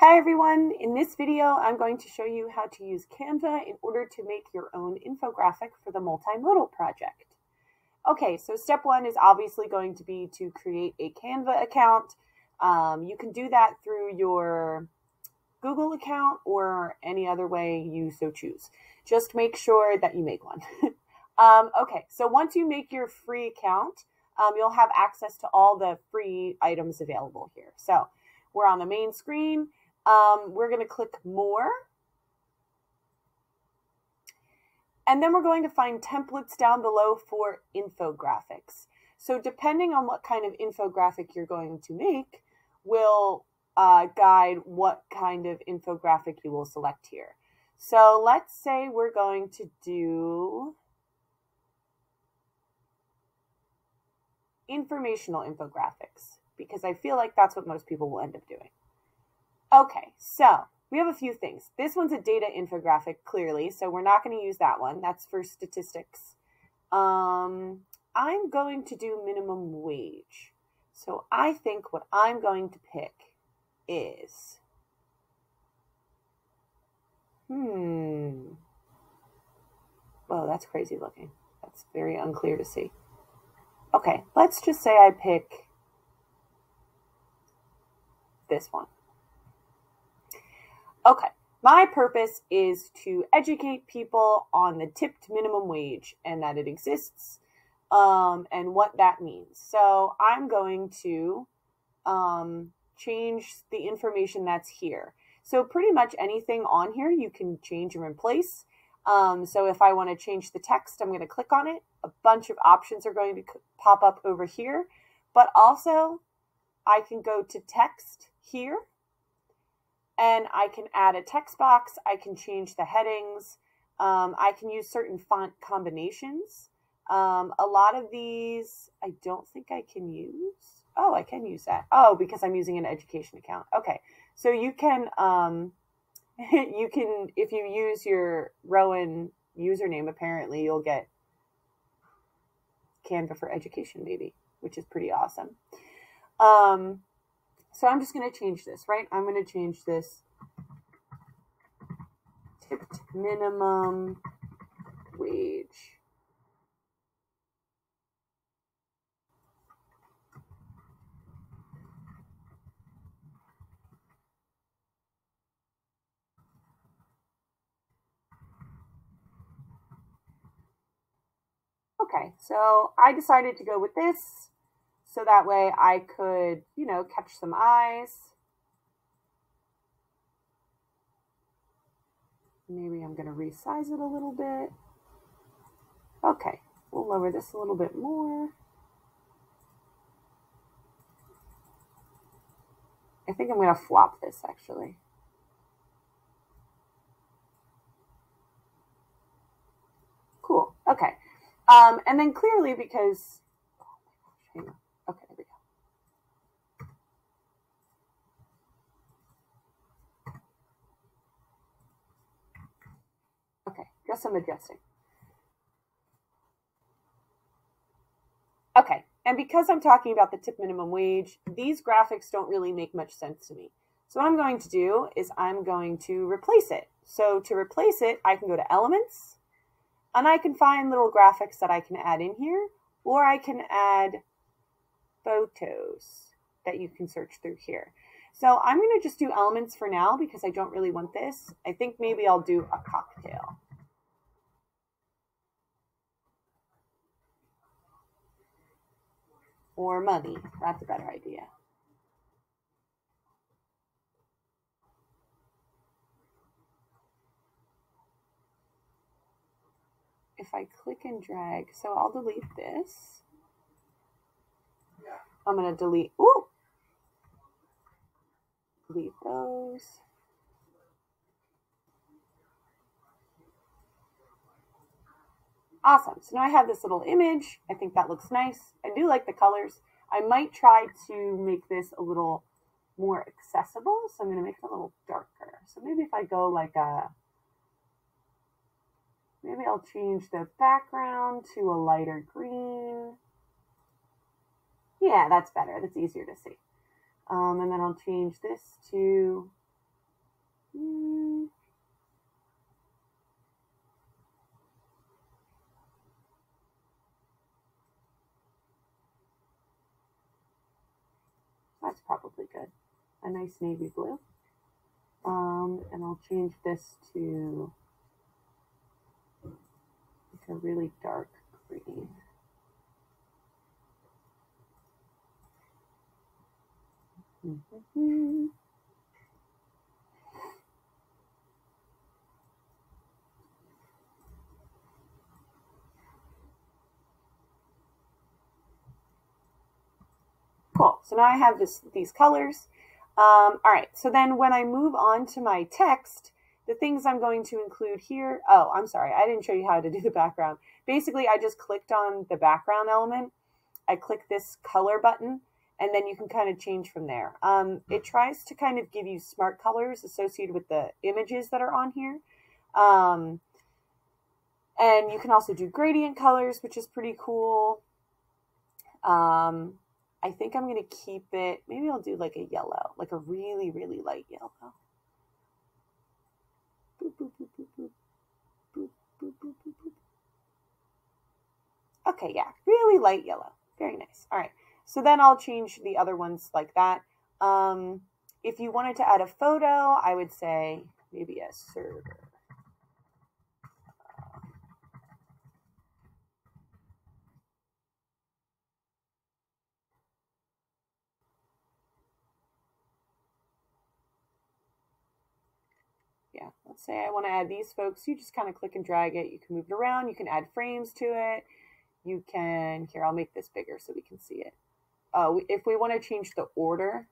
Hi everyone, in this video I'm going to show you how to use Canva in order to make your own infographic for the multimodal project. Okay, so step one is obviously going to be to create a Canva account. Um, you can do that through your Google account or any other way you so choose. Just make sure that you make one. um, okay, so once you make your free account, um, you'll have access to all the free items available here. So we're on the main screen um, we're going to click More. And then we're going to find templates down below for infographics. So depending on what kind of infographic you're going to make will uh, guide what kind of infographic you will select here. So let's say we're going to do informational infographics because I feel like that's what most people will end up doing. Okay, so we have a few things. This one's a data infographic, clearly, so we're not going to use that one. That's for statistics. Um, I'm going to do minimum wage. So I think what I'm going to pick is, hmm, oh, that's crazy looking. That's very unclear to see. Okay, let's just say I pick this one. Okay, my purpose is to educate people on the tipped minimum wage and that it exists um, and what that means. So I'm going to um, change the information that's here. So pretty much anything on here you can change and replace. Um, so if I want to change the text, I'm going to click on it. A bunch of options are going to pop up over here. But also, I can go to text here and I can add a text box. I can change the headings. Um, I can use certain font combinations. Um, a lot of these I don't think I can use. Oh, I can use that. Oh, because I'm using an education account. Okay, so you can um, you can if you use your Rowan username, apparently you'll get Canva for Education, maybe, which is pretty awesome. Um, so I'm just going to change this, right? I'm going to change this tipped minimum wage. Okay, so I decided to go with this. So that way I could, you know, catch some eyes. Maybe I'm going to resize it a little bit. Okay, we'll lower this a little bit more. I think I'm going to flop this actually. Cool. Okay. Um, and then clearly because, oh my gosh, Okay, there we go. Just some adjusting. Okay, and because I'm talking about the tip minimum wage, these graphics don't really make much sense to me. So what I'm going to do is I'm going to replace it. So to replace it, I can go to Elements, and I can find little graphics that I can add in here, or I can add photos that you can search through here. So I'm going to just do elements for now because I don't really want this. I think maybe I'll do a cocktail. Or money. That's a better idea. If I click and drag, so I'll delete this. I'm going to delete, ooh, delete those. Awesome. So now I have this little image. I think that looks nice. I do like the colors. I might try to make this a little more accessible. So I'm going to make it a little darker. So maybe if I go like a, maybe I'll change the background to a lighter green. Yeah, that's better. That's easier to see. Um, and then I'll change this to that's probably good. A nice navy blue. Um, and I'll change this to like a really dark green. Mm-hmm. Cool. So now I have this, these colors. Um, all right. So then when I move on to my text, the things I'm going to include here. Oh, I'm sorry. I didn't show you how to do the background. Basically, I just clicked on the background element. I click this color button and then you can kind of change from there. Um, it tries to kind of give you smart colors associated with the images that are on here. Um, and you can also do gradient colors, which is pretty cool. Um, I think I'm going to keep it, maybe I'll do like a yellow, like a really, really light yellow. Okay, yeah, really light yellow. Very nice. All right. So then I'll change the other ones like that. Um, if you wanted to add a photo, I would say maybe a server. Let's say I want to add these folks. You just kind of click and drag it. You can move it around. You can add frames to it. You can, here, I'll make this bigger so we can see it. Uh, if we want to change the order,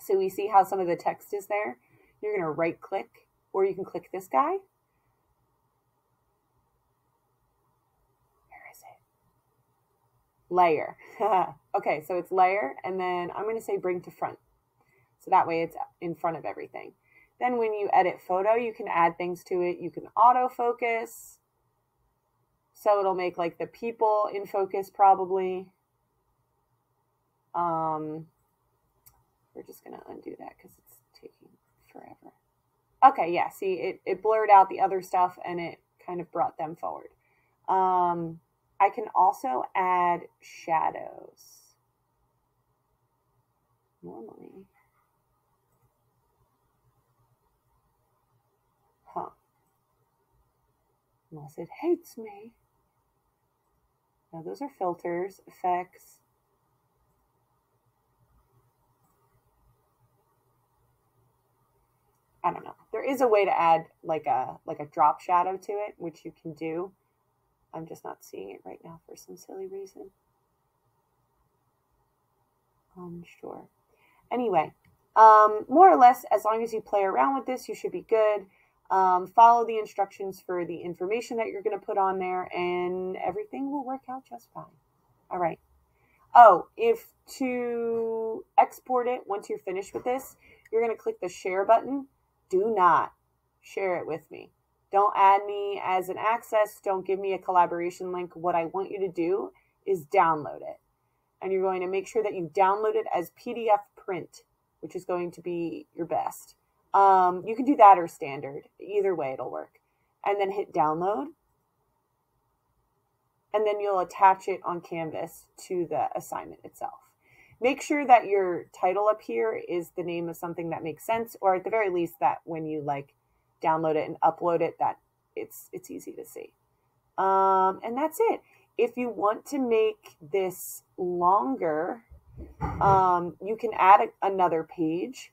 so we see how some of the text is there, you're going to right click or you can click this guy. Where is it? Layer. okay, so it's layer and then I'm going to say bring to front. So that way it's in front of everything. Then when you edit photo, you can add things to it. You can autofocus. So it'll make like the people in focus probably. Um, we're just going to undo that because it's taking forever. Okay, yeah, see, it, it blurred out the other stuff and it kind of brought them forward. Um, I can also add shadows. Normally. Unless it hates me. Now those are filters, effects. I don't know. There is a way to add like a like a drop shadow to it, which you can do. I'm just not seeing it right now for some silly reason. I'm sure. Anyway, um, more or less, as long as you play around with this, you should be good. Um, follow the instructions for the information that you're going to put on there, and everything will work out just fine. All right. Oh, if to export it once you're finished with this, you're going to click the share button. Do not share it with me. Don't add me as an access. Don't give me a collaboration link. What I want you to do is download it. And you're going to make sure that you download it as PDF print, which is going to be your best. Um, you can do that or standard. Either way, it'll work. And then hit download. And then you'll attach it on Canvas to the assignment itself. Make sure that your title up here is the name of something that makes sense, or at the very least that when you like download it and upload it, that it's it's easy to see. Um, and that's it. If you want to make this longer, um, you can add a, another page